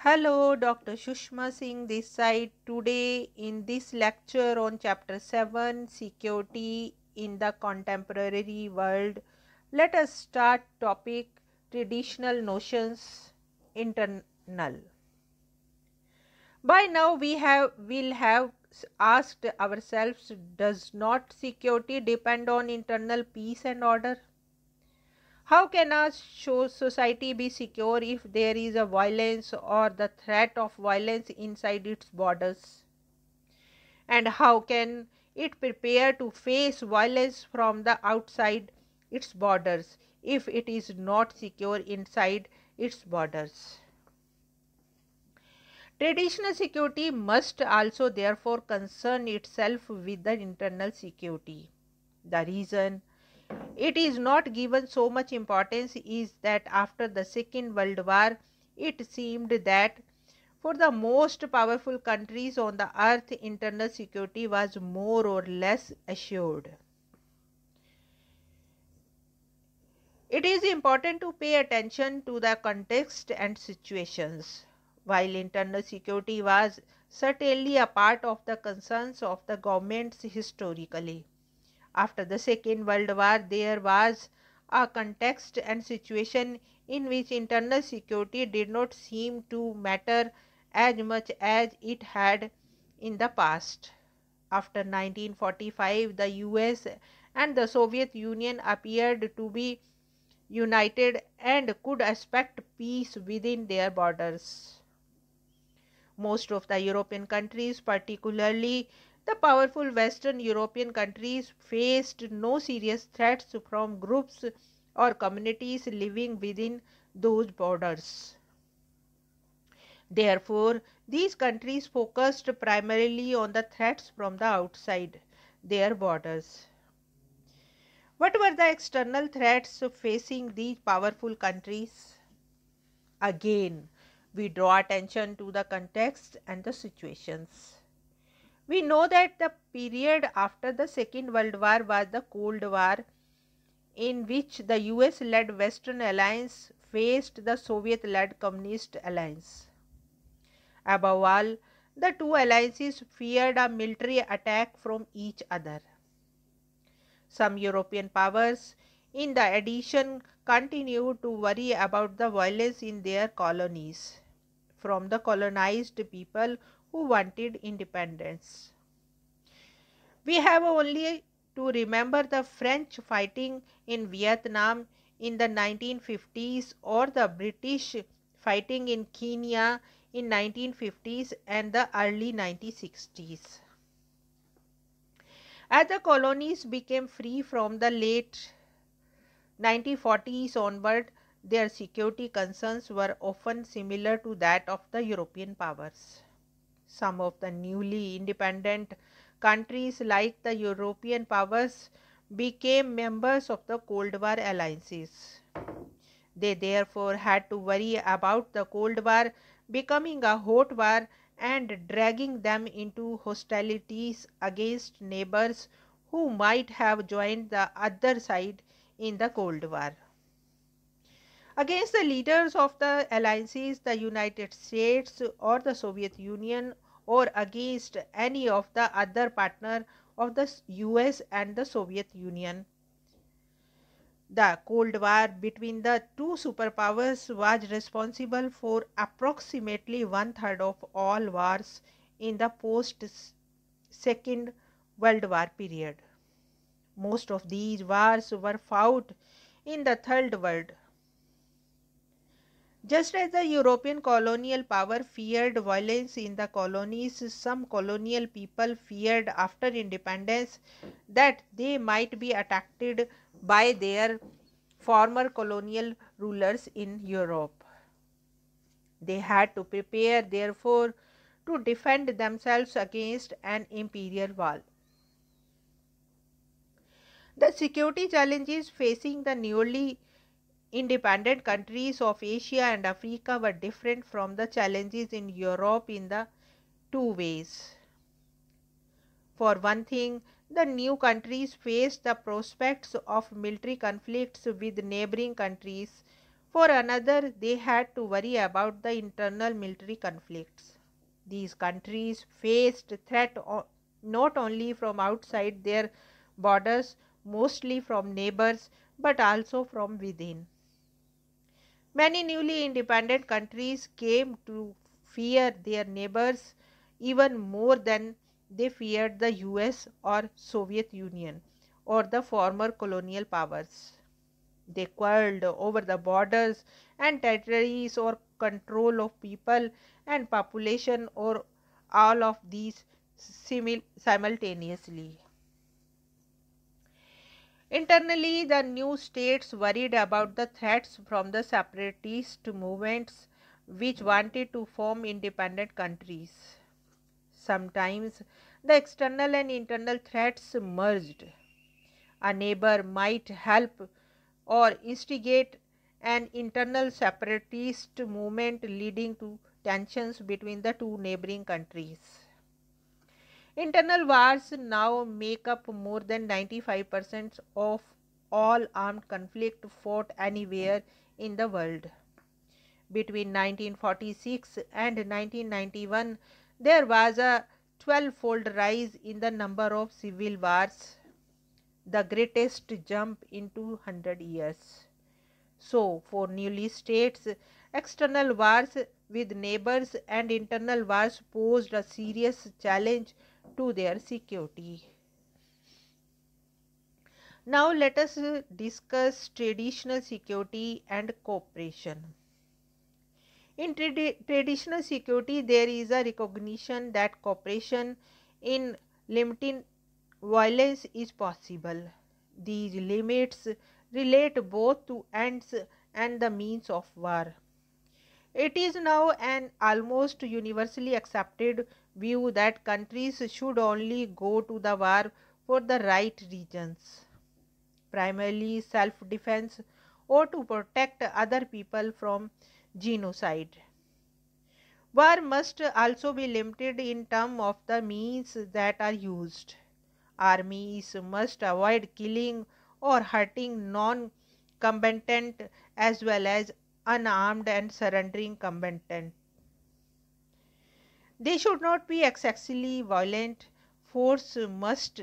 Hello, Dr. Sushma Singh this side. Today, in this lecture on chapter 7 Security in the Contemporary World, let us start topic Traditional Notions Internal. By now, we have will have asked ourselves Does not security depend on internal peace and order? How can a society be secure if there is a violence or the threat of violence inside its borders? And how can it prepare to face violence from the outside its borders if it is not secure inside its borders? Traditional security must also therefore concern itself with the internal security. The reason it is not given so much importance is that after the Second World War, it seemed that for the most powerful countries on the earth, internal security was more or less assured. It is important to pay attention to the context and situations. While internal security was certainly a part of the concerns of the governments historically after the Second World War, there was a context and situation in which internal security did not seem to matter as much as it had in the past. After 1945, the US and the Soviet Union appeared to be united and could expect peace within their borders. Most of the European countries, particularly the powerful Western European countries faced no serious threats from groups or communities living within those borders. Therefore, these countries focused primarily on the threats from the outside their borders. What were the external threats facing these powerful countries? Again, we draw attention to the context and the situations. We know that the period after the Second World War was the Cold War, in which the US led Western alliance faced the Soviet led Communist alliance. Above all, the two alliances feared a military attack from each other. Some European powers, in the addition, continued to worry about the violence in their colonies from the colonized people who wanted independence. We have only to remember the French fighting in Vietnam in the 1950s or the British fighting in Kenya in 1950s and the early 1960s. As the colonies became free from the late 1940s onward, their security concerns were often similar to that of the European powers. Some of the newly independent countries like the European powers became members of the Cold War alliances. They therefore had to worry about the Cold War becoming a hot war and dragging them into hostilities against neighbors who might have joined the other side in the Cold War. Against the leaders of the alliances, the United States or the Soviet Union or against any of the other partner of the US and the Soviet Union. The Cold War between the two superpowers was responsible for approximately one third of all wars in the post Second World War period. Most of these wars were fought in the Third World just as the European colonial power feared violence in the colonies, some colonial people feared after independence that they might be attacked by their former colonial rulers in Europe. They had to prepare, therefore, to defend themselves against an imperial wall. The security challenges facing the newly independent countries of Asia and Africa were different from the challenges in Europe in the two ways. For one thing, the new countries faced the prospects of military conflicts with neighboring countries. For another, they had to worry about the internal military conflicts. These countries faced threat not only from outside their borders, mostly from neighbors, but also from within. Many newly independent countries came to fear their neighbors even more than they feared the US or Soviet Union or the former colonial powers. They quarreled over the borders and territories or control of people and population or all of these simultaneously. Internally, the new states worried about the threats from the separatist movements which wanted to form independent countries. Sometimes the external and internal threats merged. A neighbor might help or instigate an internal separatist movement leading to tensions between the two neighboring countries. Internal wars now make up more than 95% of all armed conflict fought anywhere in the world. Between 1946 and 1991, there was a 12 fold rise in the number of civil wars, the greatest jump in 200 years. So, for newly states, external wars with neighbors and internal wars posed a serious challenge to their security. Now let us discuss traditional security and cooperation. In tradi traditional security, there is a recognition that cooperation in limiting violence is possible. These limits relate both to ends and the means of war. It is now an almost universally accepted view that countries should only go to the war for the right reasons, primarily self defense or to protect other people from genocide. War must also be limited in terms of the means that are used. Armies must avoid killing or hurting non combatant as well as unarmed and surrendering combatant. They should not be excessively violent. Force must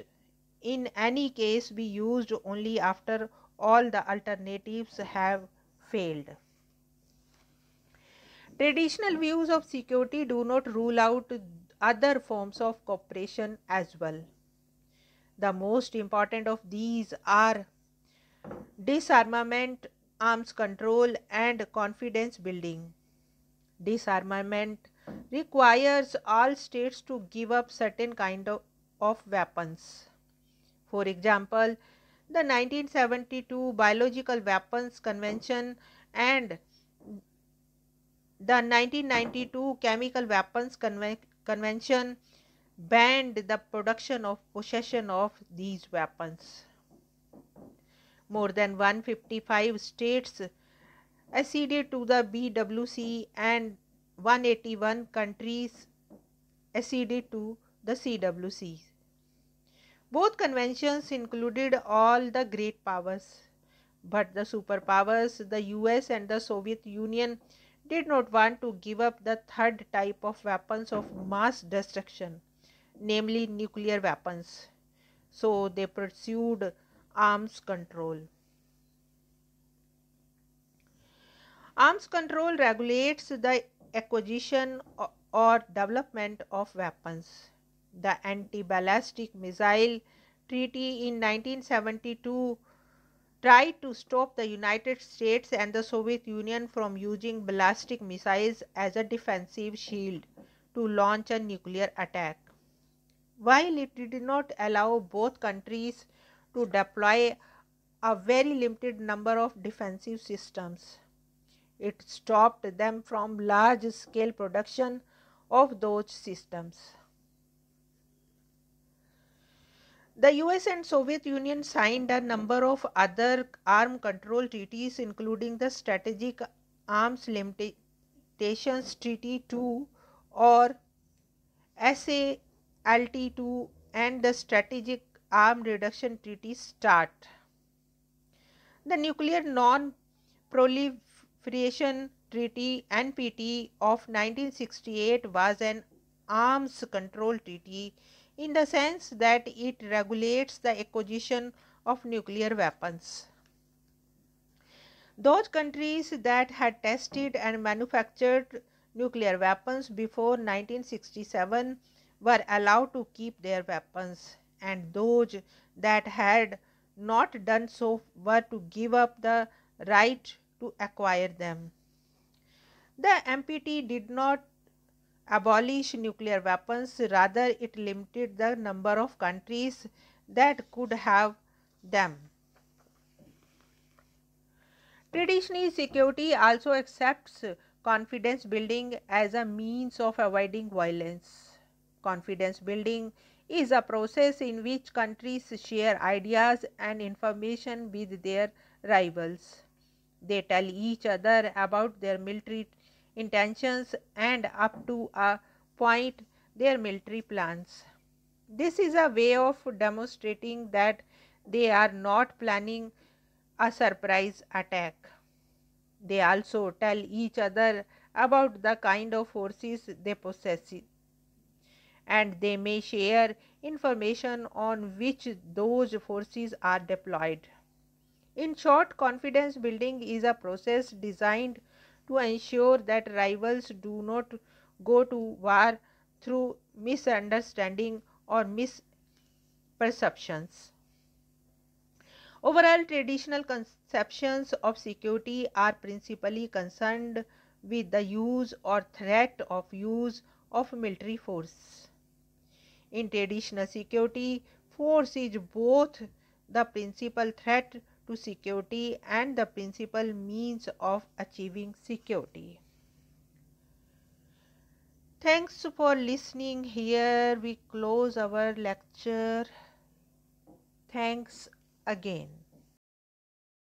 in any case be used only after all the alternatives have failed. Traditional views of security do not rule out other forms of cooperation as well. The most important of these are disarmament arms control and confidence building. Disarmament requires all states to give up certain kind of, of weapons. For example, the 1972 Biological Weapons Convention and the 1992 Chemical Weapons Conven Convention banned the production of possession of these weapons. More than 155 states acceded to the BWC and 181 countries acceded to the CWC. Both conventions included all the great powers, but the superpowers, the US and the Soviet Union, did not want to give up the third type of weapons of mass destruction, namely nuclear weapons. So they pursued arms control. Arms control regulates the acquisition or development of weapons. The Anti-Ballistic Missile Treaty in 1972 tried to stop the United States and the Soviet Union from using ballistic missiles as a defensive shield to launch a nuclear attack. While it did not allow both countries to deploy a very limited number of defensive systems. It stopped them from large scale production of those systems. The US and Soviet Union signed a number of other arm control treaties including the Strategic Arms Limitations Treaty 2 or SALT 2 and the Strategic Arm Reduction Treaty START. The Nuclear Non Proliferation Treaty NPT of 1968 was an arms control treaty in the sense that it regulates the acquisition of nuclear weapons. Those countries that had tested and manufactured nuclear weapons before 1967 were allowed to keep their weapons, and those that had not done so were to give up the right to acquire them. The NPT did not abolish nuclear weapons, rather, it limited the number of countries that could have them. Traditional security also accepts confidence building as a means of avoiding violence. Confidence building is a process in which countries share ideas and information with their rivals. They tell each other about their military intentions and up to a point their military plans. This is a way of demonstrating that they are not planning a surprise attack. They also tell each other about the kind of forces they possess and they may share information on which those forces are deployed. In short, confidence building is a process designed to ensure that rivals do not go to war through misunderstanding or misperceptions. Overall, traditional conceptions of security are principally concerned with the use or threat of use of military force. In traditional security, force is both the principal threat to security and the principal means of achieving security. Thanks for listening. Here we close our lecture. Thanks again.